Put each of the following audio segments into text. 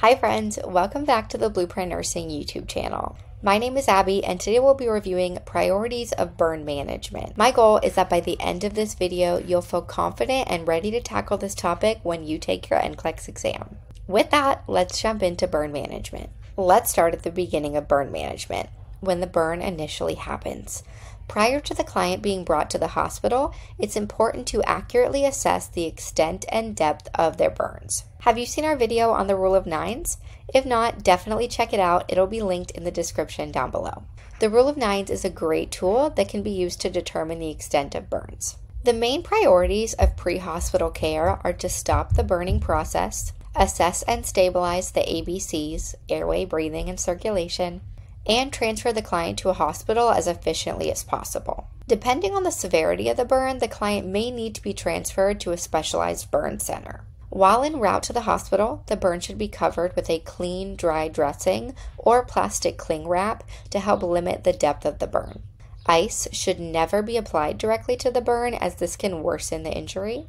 Hi, friends. Welcome back to the Blueprint Nursing YouTube channel. My name is Abby, and today we'll be reviewing priorities of burn management. My goal is that by the end of this video, you'll feel confident and ready to tackle this topic when you take your NCLEX exam. With that, let's jump into burn management. Let's start at the beginning of burn management, when the burn initially happens. Prior to the client being brought to the hospital, it's important to accurately assess the extent and depth of their burns. Have you seen our video on the rule of nines? If not, definitely check it out. It'll be linked in the description down below. The rule of nines is a great tool that can be used to determine the extent of burns. The main priorities of pre hospital care are to stop the burning process, assess and stabilize the ABCs, airway, breathing, and circulation, and transfer the client to a hospital as efficiently as possible. Depending on the severity of the burn, the client may need to be transferred to a specialized burn center. While en route to the hospital, the burn should be covered with a clean, dry dressing or plastic cling wrap to help limit the depth of the burn. Ice should never be applied directly to the burn as this can worsen the injury.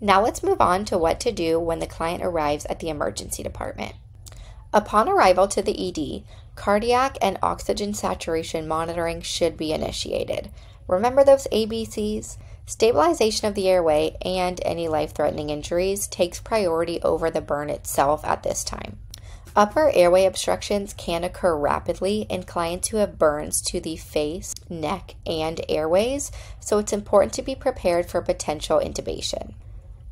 Now let's move on to what to do when the client arrives at the emergency department. Upon arrival to the ED, cardiac and oxygen saturation monitoring should be initiated. Remember those ABCs? Stabilization of the airway and any life threatening injuries takes priority over the burn itself at this time. Upper airway obstructions can occur rapidly in clients who have burns to the face, neck, and airways, so it's important to be prepared for potential intubation.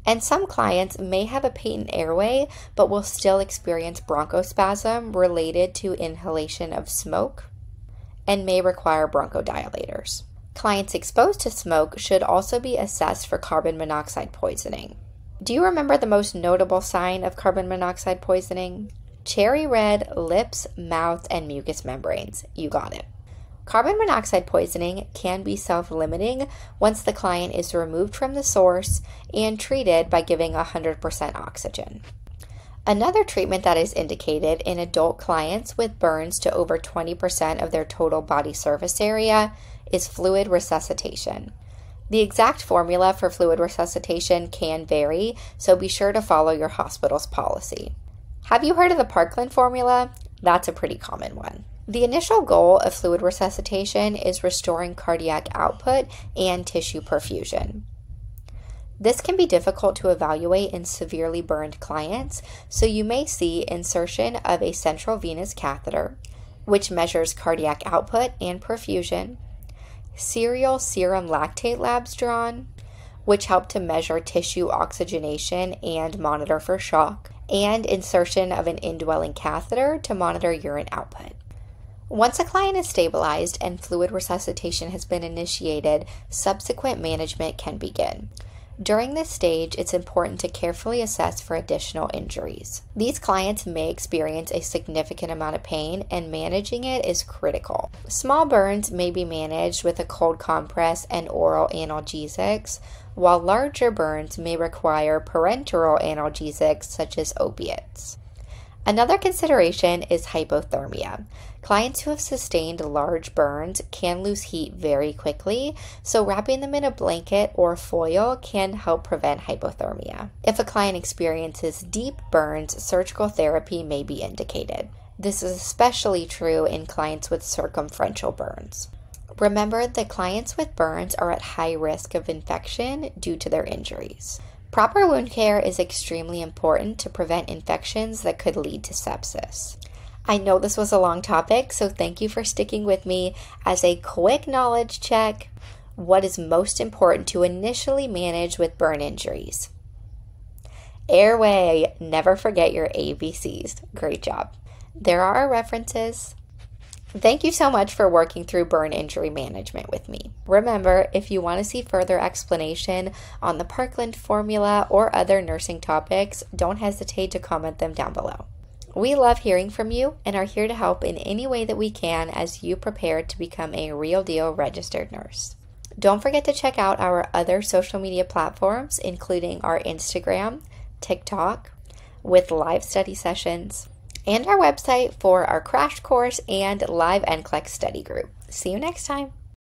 And some clients may have a patent airway but will still experience bronchospasm related to inhalation of smoke and may require bronchodilators. Clients exposed to smoke should also be assessed for carbon monoxide poisoning. Do you remember the most notable sign of carbon monoxide poisoning? Cherry red lips, mouth, and mucous membranes. You got it. Carbon monoxide poisoning can be self limiting once the client is removed from the source and treated by giving 100% oxygen. Another treatment that is indicated in adult clients with burns to over 20% of their total body surface area is fluid resuscitation. The exact formula for fluid resuscitation can vary, so be sure to follow your hospital's policy. Have you heard of the Parkland formula? That's a pretty common one. The initial goal of fluid resuscitation is restoring cardiac output and tissue perfusion. This can be difficult to evaluate in severely burned clients, so you may see insertion of a central venous catheter, which measures cardiac output and perfusion, serial serum lactate labs drawn, which help to measure tissue oxygenation and monitor for shock, and insertion of an indwelling catheter to monitor urine output. Once a client is stabilized and fluid resuscitation has been initiated, subsequent management can begin. During this stage, it's important to carefully assess for additional injuries. These clients may experience a significant amount of pain, and managing it is critical. Small burns may be managed with a cold compress and oral analgesics, while larger burns may require parenteral analgesics such as opiates. Another consideration is hypothermia. Clients who have sustained large burns can lose heat very quickly, so wrapping them in a blanket or foil can help prevent hypothermia. If a client experiences deep burns, surgical therapy may be indicated. This is especially true in clients with circumferential burns. Remember that clients with burns are at high risk of infection due to their injuries. Proper wound care is extremely important to prevent infections that could lead to sepsis. I know this was a long topic, so thank you for sticking with me. As a quick knowledge check, what is most important to initially manage with burn injuries? Airway, never forget your ABCs. Great job. There are references. Thank you so much for working through burn injury management with me. Remember, if you want to see further explanation on the Parkland formula or other nursing topics, don't hesitate to comment them down below. We love hearing from you and are here to help in any way that we can as you prepare to become a real deal registered nurse. Don't forget to check out our other social media platforms, including our Instagram, TikTok, with live study sessions, and our website for our crash course and live NCLEX study group. See you next time.